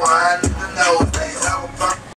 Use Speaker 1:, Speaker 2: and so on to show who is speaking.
Speaker 1: one.